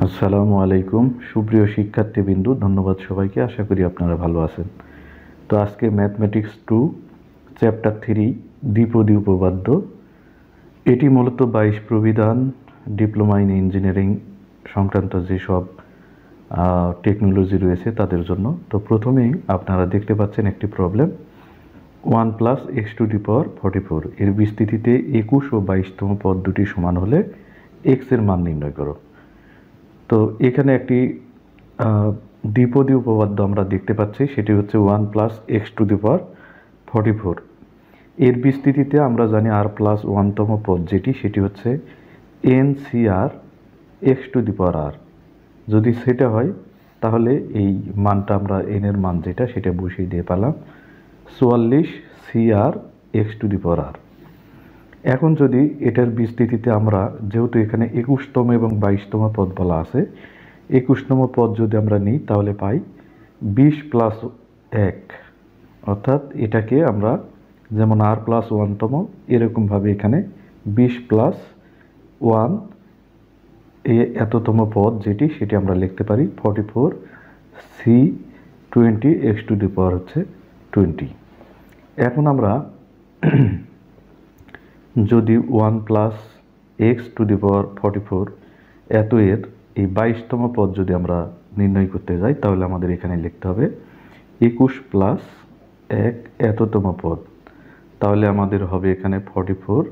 আসসালামু আলাইকুম। সুপ্রিয় শিক্ষার্থীবৃন্দু, ধন্যবাদ সবাইকে। আশা করি আপনারা ভালো আছেন। তো আজকে ম্যাথমেটিক্স টু চ্যাপ্টার থ্রি দ্বিপদী উপপাদ্য। এটি মূলত বাইশ প্রবিধান ডিপ্লোমা ইন ইঞ্জিনিয়ারিং সংক্রান্ত যেসব টেকনোলজি রয়েছে তাদের জন্য। তো প্রথমেই আপনারা দেখতে পাচ্ছেন একটি problem one plus X to the power forty four এর বিস্তৃতিতে একুশ ও বাইশতম পদ দুটি সমান হলে এক্সের মান নির্ণয় করো। তো এখানে একটি দ্বিপদী উপপাদ্য আমরা দেখতে পাচ্ছি, সেটি হচ্ছে one plus X to the power forty four. এর বিস্তৃতিতে আমরা জানি আর প্লাস ওয়ানতম পদ যেটি, সেটি হচ্ছে N C R X to the power R. যদি সেটা হয়, তাহলে এই মানটা আমরা এন এর মান যেটা, সেটা বসিয়ে দিয়ে পেলাম। চুয়াল্লিশ C R X to the power R. এখন যদি এটার বিস্তৃতিতে আমরা, যেহেতু এখানে একুশতম এবং বাইশতম পদ বলা আছে, একুশতম পদ যদি আমরা নিই, তাহলে পাই বিশ প্লাস এক। অর্থাৎ এটাকে আমরা যেমন আর প্লাস ওয়ানতম, এরকমভাবে এখানে বিশ প্লাস ওয়ান এ এততম পদ যেটি, সেটি আমরা লিখতে পারি forty four C twenty X to the power হচ্ছে টোয়েন্টি। এখন আমরা যদি one plus X to the power forty four এত এর এই বাইশতম পদ যদি আমরা নির্ণয় করতে যাই, তাহলে আমাদের এখানে লিখতে হবে একুশ প্লাস এক এততম পদ। তাহলে আমাদের হবে এখানে forty four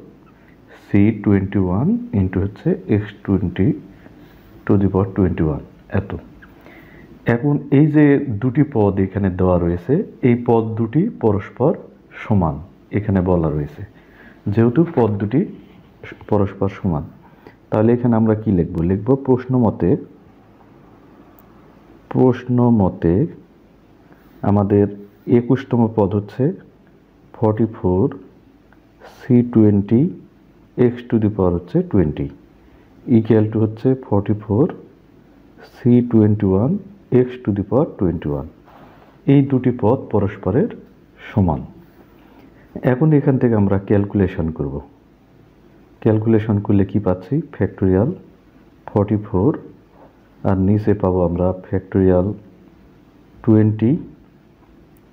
C twenty one into হচ্ছে X twenty to the power twenty one, এত। এখন এই যে দুটি পদ এখানে দেওয়া রয়েছে, এই পদ দুটি পরস্পর সমান, এখানে বলা রয়েছে। যেহেতু পদ দুটি পরস্পর সমান, তাহলে এখানে আমরা কি লিখব? লিখব প্রশ্ন মতে প্রশ্ন মতে আমাদের একুশতম পদ হচ্ছে forty four C twenty X to the power হচ্ছে টোয়েন্টি ইকুয়াল টু হচ্ছে forty four C twenty one X to the power twenty one এই দুটি পদ পরস্পরের সমান। এখন এখান থেকে আমরা ক্যালকুলেশন করব। ক্যালকুলেশন করলে কি পাচ্ছি? ফ্যাক্টোরিয়াল ফর্টি ফোর আর নিচে পাবো আমরা ফ্যাক্টোরিয়াল টোয়েন্টি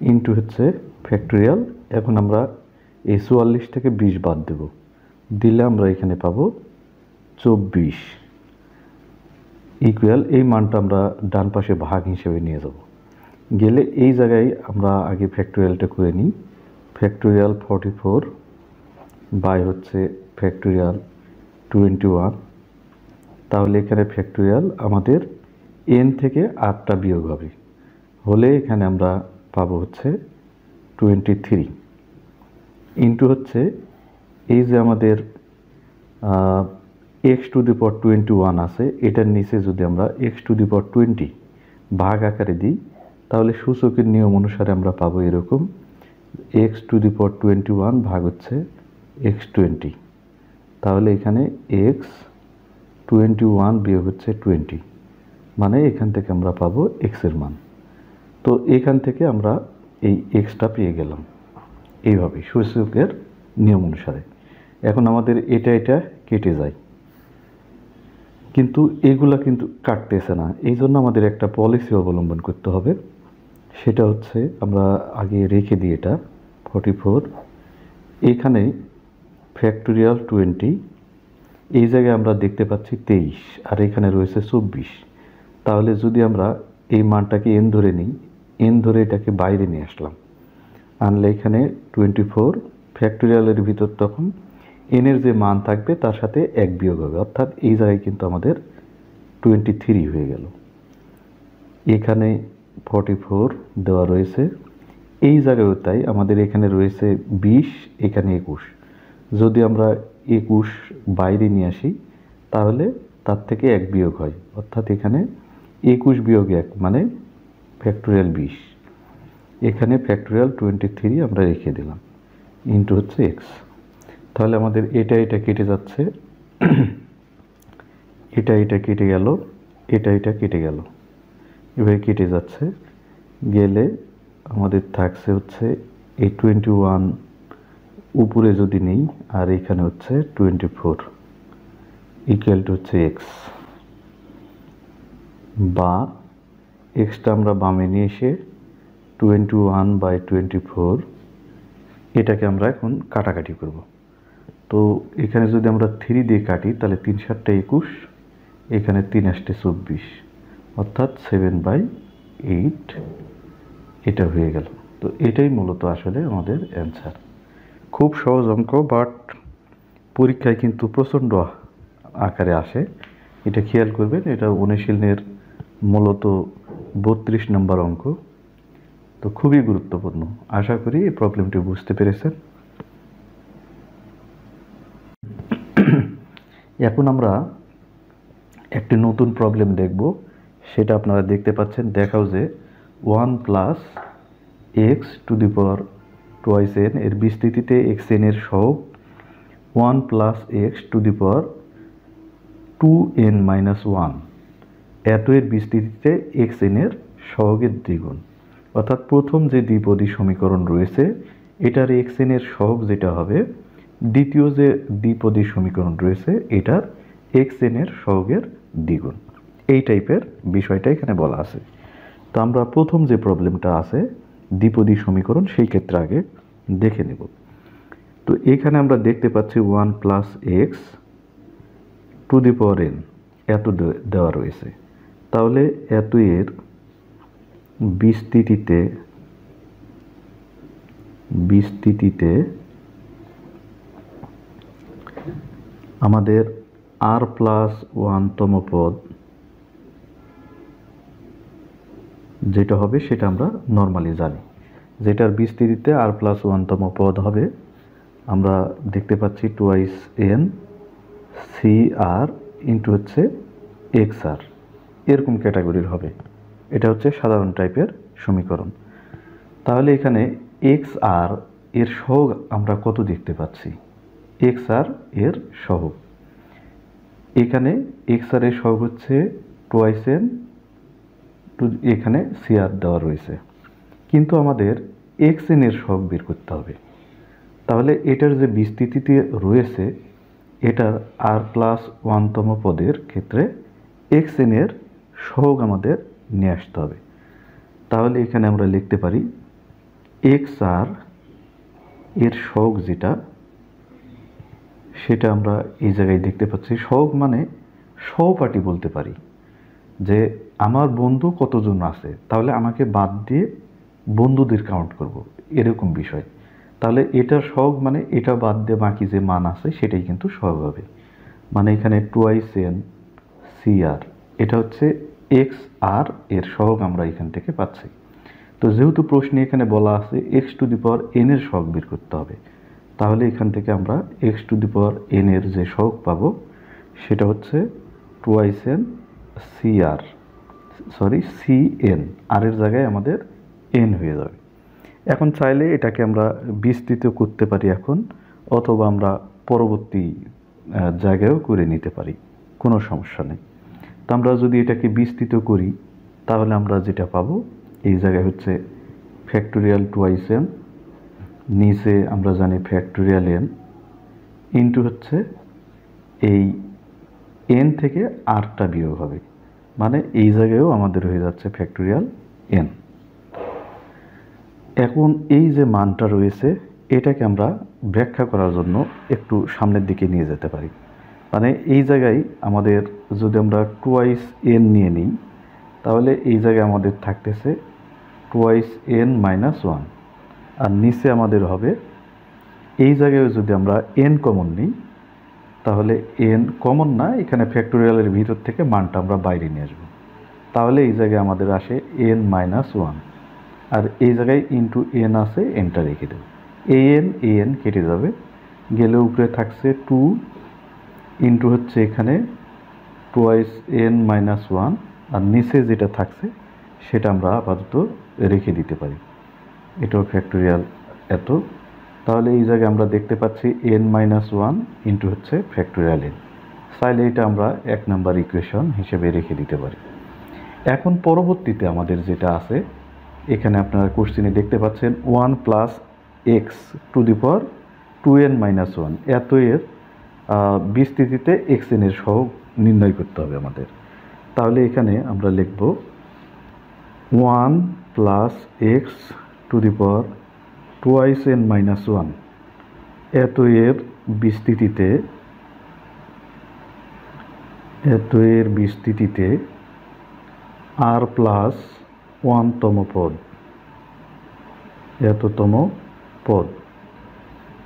ইন্টু হচ্ছে ফ্যাক্টোরিয়াল এখন আমরা এই চুয়াল্লিশ থেকে বিশ বাদ দেব। দিলে আমরা এখানে পাবো চব্বিশ। ইকুয়াল এই মানটা আমরা ডান পাশে ভাগ হিসেবে নিয়ে যাব। গেলে এই জায়গায় আমরা আগে ফ্যাক্টোরিয়ালটা করে নিই। ফ্যাক্টোরিয়াল ফর্টি ফোর বাই হচ্ছে ফ্যাক্টোরিয়াল টোয়েন্টি ওয়ান তাহলে এখানে ফ্যাক্টোরিয়াল আমাদের এন থেকে আটটা বিয়োগ হবে। হলে এখানে আমরা পাবো হচ্ছে টোয়েন্টি থ্রি ইন্টু হচ্ছে এই যে আমাদের এক্স টু দি পর টোয়েন্টি ওয়ান আছে, এটার নিচে যদি আমরা এক্স টু দি পর টোয়েন্টি ভাগ আকারে দিই, তাহলে সূচকের নিয়ম অনুসারে আমরা পাবো এরকম এক্স টু দি পর টোয়েন্টি ওয়ান ভাগ হচ্ছে এক্স টোয়েন্টি তাহলে এখানে এক্স টোয়েন্টি ওয়ান বিয়োগ হচ্ছে টোয়েন্টি মানে এখান থেকে আমরা পাবো এক্সের মান। তো এখান থেকে আমরা এই এক্সটা পেয়ে গেলাম। এইভাবে সূচকের নিয়ম অনুসারে। এখন আমাদের এটা এটা কেটে যায়। কিন্তু এগুলা কিন্তু কাটতেছে না। এই জন্য আমাদের একটা পলিসি অবলম্বন করতে হবে। সেটা হচ্ছে আমরা আগে রেখে দিই এটা ফর্টি ফোর এখানে ফ্যাক্টোরিয়াল টোয়েন্টি এই জায়গায় আমরা দেখতে পাচ্ছি তেইশ, আর এখানে রয়েছে চব্বিশ। তাহলে যদি আমরা এই মানটাকে এন ধরে নিই এন ধরে এটাকে বাইরে নিয়ে আসলাম, আনলে এখানে টোয়েন্টি ফোর ফ্যাক্টোরিয়ালের ভিতর তখন এনের যে মান থাকবে তার সাথে এক বিয়োগ হবে, অর্থাৎ এই জায়গায় কিন্তু আমাদের টোয়েন্টি থ্রি হয়ে গেল। এখানে ফর্টি ফোর দেওয়া রয়েছে। এই জায়গায়ও তাই আমাদের এখানে রয়েছে বিশ, এখানে একুশ। যদি আমরা একুশ বাইরে নিয়ে আসি, তাহলে তার থেকে এক বিয়োগ হয়। অর্থাৎ এখানে একুশ বিয়োগ এক মানে ফ্যাক্টোরিয়াল বিশ। এখানে ফ্যাক্টোরিয়াল টোয়েন্টি থ্রি আমরা রেখে দিলাম। ইন্টু হচ্ছে এক্স। তাহলে আমাদের এটা এটা কেটে যাচ্ছে। এটা এটা কেটে গেল, এটা এটা কেটে গেল। এভাবে কেটে যাচ্ছে। গেলে আমাদের থাকছে হচ্ছে এই টোয়েন্টি ওয়ান উপরে যদি নেই, আর এখানে হচ্ছে টোয়েন্টি ফোর ইকুয়াল টু হচ্ছে এক্স বা এক্সটা আমরা বামে নিয়ে এসে twenty one by twenty four এটাকে আমরা এখন কাটাকাটি করব। তো এখানে যদি আমরা থ্রি দিয়ে কাটি, তাহলে তিন সাতটা একুশ, এখানে তিন আসটে চব্বিশ। অর্থাৎ সেভেন বাই এইট এটা হয়ে গেল। তো এটাই মূলত আসলে আমাদের অ্যান্সার খুব সহজ অঙ্ক বাট পরীক্ষায় কিন্তু প্রচণ্ড আকারে আসে। এটা খেয়াল করবেন, এটা অনুশীলনের মূলত বত্রিশ নম্বর অঙ্ক। তো খুবই গুরুত্বপূর্ণ। আশা করি এই প্রবলেমটি বুঝতে পেরেছেন। এখন আমরা একটি নতুন প্রবলেম দেখব। সেটা আপনারা দেখতে পাচ্ছেন, দেখাও যে one plus X to the power twice N এর বিস্তৃতিতে এক্স এন এর সহগ, one plus X to the power two N minus one. এত এর বিস্তৃতিতে এক্স এন এর সহগের দ্বিগুণ। অর্থাৎ প্রথম যে দ্বিপদী সমীকরণ রয়েছে, এটার এক্স এন এর সহগ যেটা হবে, দ্বিতীয় যে দ্বিপদী সমীকরণ রয়েছে, এটার এক্স এন এর সহগের দ্বিগুণ। এই টাইপের বিষয়টা এখানে বলা আছে। তো আমরা প্রথম যে প্রবলেমটা আছে, দ্বিপদী সমীকরণ, সেই ক্ষেত্রে আগে দেখে নেব। তো এখানে আমরা দেখতে পাচ্ছি one plus X to the power N এত দেওয়া রয়েছে। তাহলে এত এর বিস্তৃতিতে বিস্তৃতিতে আমাদের আর প্লাস ওয়ানতম পদ যেটা হবে সেটা আমরা নর্মালি জানি। যেটার বিস্তৃতিতে আর প্লাস ওয়ানতম পদ হবে, আমরা দেখতে পাচ্ছি twice N C R into হচ্ছে এক্স আর এরকম ক্যাটাগরির হবে। এটা হচ্ছে সাধারণ টাইপের সমীকরণ। তাহলে এখানে এক্স আর এর সহগ আমরা কত দেখতে পাচ্ছি? এক্স আর এর সহগ। এখানে এক্স আর এর সহগ হচ্ছে টোয়াইস এন টু এখানে সিআর দেওয়া রয়েছে। কিন্তু আমাদের এক্স এন এর সহগ বের করতে হবে। তাহলে এটার যে বিস্তৃতিতে রয়েছে এটার আর প্লাস ওয়ানতম পদের ক্ষেত্রে এক্স এন এর সহগ আমাদের নিয়ে আসতে হবে। তাহলে এখানে আমরা লিখতে পারি এক্স আর এর সহগ যেটা, সেটা আমরা এই জায়গায় দেখতে পাচ্ছি। সহগ মানে সহপাঠী বলতে পারি। যে আমার বন্ধু কতজন আছে? তাহলে আমাকে বাদ দিয়ে বন্ধুদের কাউন্ট করব। এরকম বিষয়। তাহলে এটার সহগ মানে এটা বাদ দিয়ে বাকি যে মান আছে, সেটাই কিন্তু সহগ হবে। মানে এখানে টুয়াইস এন সি আর এটা হচ্ছে এক্স আর এর সহগ আমরা এখান থেকে পাচ্ছি। তো যেহেতু প্রশ্নে এখানে বলা আছে X to the power N এর সহগ বের করতে হবে, তাহলে এখান থেকে আমরা X to the power N এর যে সহগ পাবো, সেটা হচ্ছে twice N C R sorry C N R এর জায়গায় আমাদের এন হয়ে যাবে। এখন চাইলে এটাকে আমরা বিস্তৃত করতে পারি এখন, অথবা আমরা পরবর্তী জায়গায়ও করে নিতে পারি, কোনো সমস্যা নেই। তো আমরা যদি এটাকে বিস্তৃত করি, তাহলে আমরা যেটা পাবো, এই জায়গায় হচ্ছে ফ্যাক্টোরিয়াল টুয়াইস এন নিচে আমরা জানি ফ্যাক্টোরিয়াল এন ইন্টু হচ্ছে এই এন থেকে আরটা বিয়োগ হবে। মানে এই জায়গায়ও আমাদের হয়ে যাচ্ছে ফ্যাক্টোরিয়াল এন এখন এই যে মানটা রয়েছে, এটাকে আমরা ব্যাখ্যা করার জন্য একটু সামনের দিকে নিয়ে যেতে পারি। মানে এই জায়গায় আমাদের যদি আমরা টুয়াইস এন নিয়ে নিই, তাহলে এই জায়গায় আমাদের থাকতেছে টুয়াইস এন মাইনাস ওয়ান আর নিচে আমাদের হবে, এই জায়গায় যদি আমরা এন কমন নিই তাহলে এন কমন না, এখানে ফ্যাক্টোরিয়ালের ভিতর থেকে মানটা আমরা বাইরে নিয়ে আসব। তাহলে এই জায়গায় আমাদের আসে এন মাইনাস ওয়ান আর এই জায়গায় ইন্টু এন আছে এনটা রেখে দেব। এ এন এ এন কেটে যাবে। গেলে উপরে থাকছে টু ইন্টু হচ্ছে এখানে টুয়াইস এন মাইনাস ওয়ান আর নিচে যেটা থাকছে, সেটা আমরা আপাতত রেখে দিতে পারি। এটাও ফ্যাক্টোরিয়াল এত। তাহলে এই জায়গায় আমরা দেখতে পাচ্ছি এন মাইনাস ওয়ান ইন্টু হচ্ছে ফ্যাক্টোরিয়াল এন চাইলে এটা আমরা এক নাম্বার ইকুয়েশন হিসেবে রেখে দিতে পারি। এখন পরবর্তীতে আমাদের যেটা আছে, এখানে আপনারা কোশ্চিনে দেখতে পাচ্ছেন one plus X to the power two N minus one এত এর বিস্তৃতিতে এক্স এনের সহগ নির্ণয় করতে হবে আমাদের। তাহলে এখানে আমরা লিখব one plus X to the power twice N minus one এত এর বিস্তৃতিতে এত এর বিস্তৃতিতে আর প্লাস ওয়ানতম পদ, এততম পদ।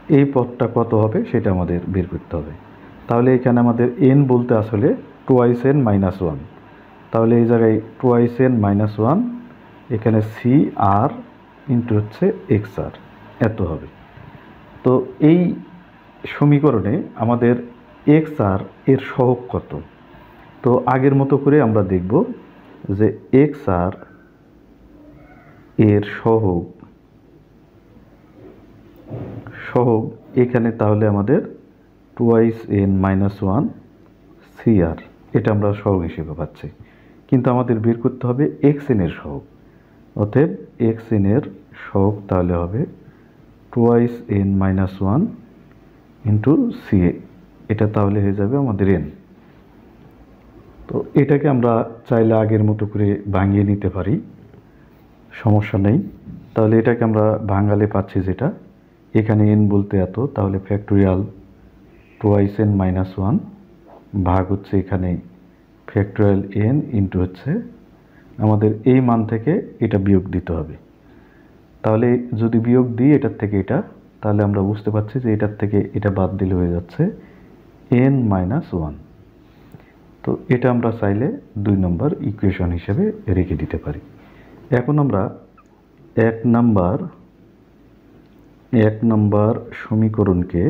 এই পদটা কত হবে সেটা আমাদের বের করতে হবে। তাহলে এখানে আমাদের এন বলতে আসলে টুয়াইস এন মাইনাস ওয়ান তাহলে এই জায়গায় টুয়াইস এন মাইনাস ওয়ান এখানে সি আর ইন্টু হচ্ছে এক্স আর এত হবে। তো এই সমীকরণে আমাদের এক্স আর এর সহগ কত? তো আগের মতো করে আমরা দেখব যে এক্স আর এর সহগ সহগ এখানে তাহলে আমাদের twice N minus one CR এটা আমরা সহগ হিসেবে পাচ্ছি। কিন্তু আমাদের বের করতে হবে এক্স এনের সহগ। অতএব এক্স এনের সহগ তাহলে হবে twice N minus one into C এটা তাহলে হয়ে যাবে আমাদের এন তো এটাকে আমরা চাইলে আগের মতো করে ভাঙিয়ে নিতে পারি। সমস্যা নেই। তাহলে এটাকে আমরা ভাঙালে পাচ্ছি যেটা। এখানে এন বলতে এত, তাহলে factorial twice N minus one ভাগ হচ্ছে এখানে ফ্যাক্টোরিয়াল এন ইন্টু হচ্ছে আমাদের এই মান থেকে এটা বিয়োগ দিতে হবে। তাহলে যদি বিয়োগ দিই এটার থেকে এটা, তাহলে আমরা বুঝতে পারছি যে এটার থেকে এটা বাদ দিলে হয়ে যাচ্ছে এন মাইনাস ওয়ান তো এটা আমরা চাইলে দুই নম্বর ইকুয়েশন হিসেবে রেখে দিতে পারি। এখন আমরা এক নাম্বার, এক নম্বর সমীকরণকে,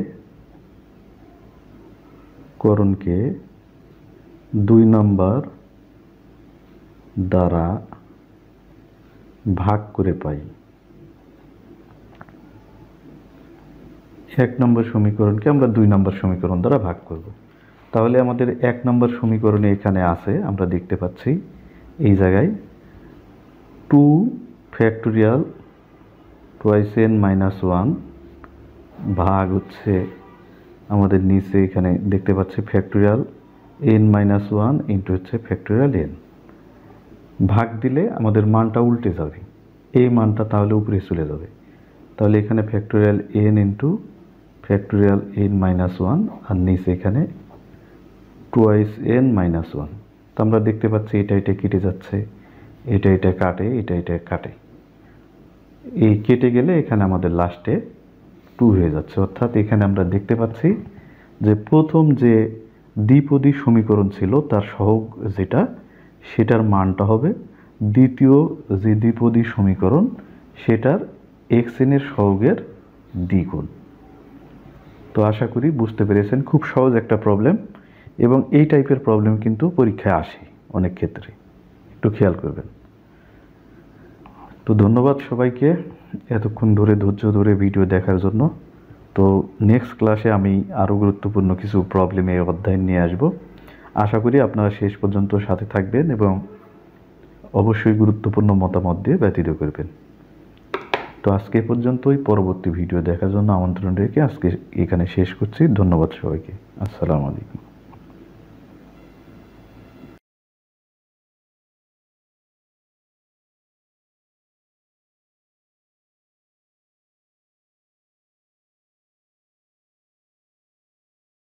করণকে দুই নম্বর দ্বারা ভাগ করে পাই। এক নম্বর সমীকরণকে আমরা দুই নম্বর সমীকরণ দ্বারা ভাগ করব। তাহলে আমাদের এক নম্বর সমীকরণে এখানে আছে, আমরা দেখতে পাচ্ছি এই জায়গায় two factorial twice N minus one ভাগ হচ্ছে আমাদের নিচে এখানে দেখতে পাচ্ছি factorial N minus one into হচ্ছে ফ্যাক্টোরিয়াল এন ভাগ দিলে আমাদের মানটা উল্টে যাবে, এই মানটা তাহলে উপরে চলে যাবে। তাহলে এখানে factorial N into factorial N minus one আর নিচে এখানে টুয়াইস এন মাইনাস ওয়ান তো আমরা দেখতে পাচ্ছি এটা এটা কেটে যাচ্ছে, এটা এটা কাটে, এটা এটা কাটে। এই কেটে গেলে এখানে আমাদের লাস্টে টু হয়ে যাচ্ছে। অর্থাৎ এখানে আমরা দেখতে পাচ্ছি যে প্রথম যে দ্বিপদী সমীকরণ ছিল, তার সহগ যেটা, সেটার মানটা হবে দ্বিতীয় যে দ্বিপদী সমীকরণ, সেটার এক্স এনের সহগের দ্বিগুণ। তো আশা করি বুঝতে পেরেছেন, খুব সহজ একটা প্রবলেম এবং এই টাইপের প্রবলেম কিন্তু পরীক্ষায় আসে অনেক ক্ষেত্রে। একটু খেয়াল করবেন। তো ধন্যবাদ সবাইকে এতক্ষণ ধরে, ধৈর্য ধরে ভিডিও দেখার জন্য। তো নেক্সট ক্লাসে আমি আরও গুরুত্বপূর্ণ কিছু প্রবলেম এই নিয়ে আসব। আশা করি আপনারা শেষ পর্যন্ত সাথে থাকবেন এবং অবশ্যই গুরুত্বপূর্ণ মতামত দিয়ে ব্যতীত করবেন। তো আজকে পর্যন্তই। পরবর্তী ভিডিও দেখার জন্য আমন্ত্রণ রেখে আজকে এখানে শেষ করছি। ধন্যবাদ সবাইকে। আসসালামু আলাইকুম।